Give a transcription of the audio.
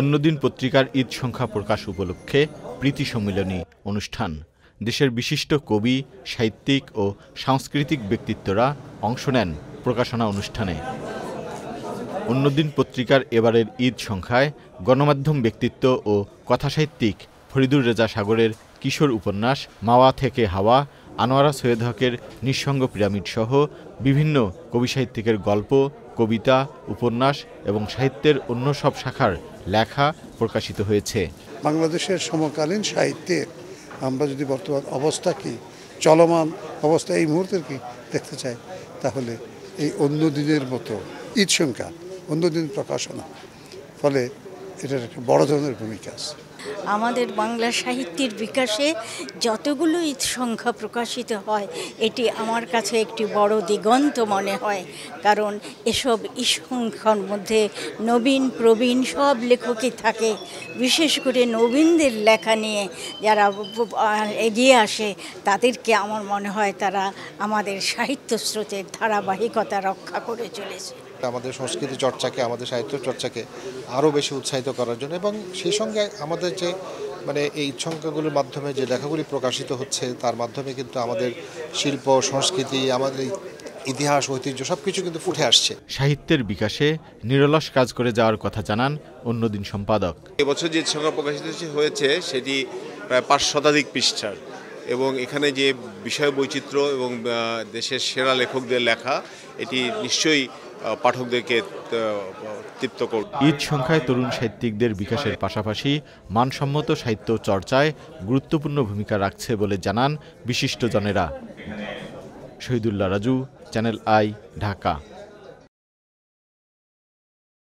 অন্যদিন পত্রিকার ঈদ সংখ্যা প্রকাশ উপলক্ষে প্রীতি সম্মিলনী অনুষ্ঠান। দেশের বিশিষ্ট কবি, সাহিত্যিক ও সাংস্কৃতিক ব্যক্তিত্বরা অংশ নেন প্রকাশনা অনুষ্ঠানে। অন্যদিন পত্রিকার এবারের ঈদ সংখ্যায় গণমাধ্যম ব্যক্তিত্ব ও কথাসাহিত্যিক ফরিদুর রেজা সাগরের কিশোর উপন্যাস মাওয়া থেকে হাওয়া, আনোয়ারা সৈয়দ হকের নিঃসঙ্গ পিরামিড সহ বিভিন্ন কবি সাহিত্যিকের গল্প কবিতা, উপন্যাস এবং সাহিত্যের অন্য সব শাখার লেখা প্রকাশিত হয়েছে। বাংলাদেশের সমকালীন সাহিত্যের আমরা যদি বর্তমান অবস্থা কি, চলমান অবস্থা এই মুহূর্তের কি দেখতে চাই, তাহলে এই অন্য দিনের মতো ঈদ সংখ্যা, অন্য দিন প্রকাশনা। ফলে এটার একটা বড় ধরনের ভূমিকা আছে। আমাদের বাংলা সাহিত্যের বিকাশে যতগুলো ঈদ সংখ্যা প্রকাশিত হয়, এটি আমার কাছে একটি বড় দিগন্ত মনে হয়। কারণ এসব ঈদ সংখ্যার মধ্যে নবীন, প্রবীণ সব লেখকই থাকে। বিশেষ করে নবীনদের লেখা নিয়ে যারা এগিয়ে আসে, তাদেরকে আমার মনে হয় তারা আমাদের সাহিত্য স্রোতের ধারাবাহিকতা রক্ষা করে চলেছে। আমাদের সংস্কৃতি চর্চাকে আমাদের সাহিত্য চর্চাকে আরও বেশি উৎসাহিত করার জন্য এবং সেই সঙ্গে আমাদের যে মানে এই সংখ্যাগুলোর মাধ্যমে যে লেখাগুলি প্রকাশিত হচ্ছে তার মাধ্যমে কিন্তু আমাদের শিল্প সংস্কৃতি আমাদের ইতিহাস ঐতিহ্য সব কিছু কিন্তু ফুটে আসছে। সাহিত্যের বিকাশে নিরলস কাজ করে যাওয়ার কথা জানান অন্যদিন সম্পাদক। এবছর যে সংখ্যা প্রকাশিত হয়েছে সেটি প্রায় পাঁচ শতাধিক পৃষ্ঠার। এবং এখানে যে বিষয় বৈচিত্র্য এবং দেশের সেরা লেখকদের লেখা, এটি নিশ্চয়ই পাঠকদেরকে তৃপ্ত করবে। ঈদ সংখ্যায় তরুণ সাহিত্যিকদের বিকাশের পাশাপাশি মানসম্মত সাহিত্য চর্চায় গুরুত্বপূর্ণ ভূমিকা রাখছে বলে জানান বিশিষ্টজনেরা। Shahidullah Raju, channel I, Dhaka.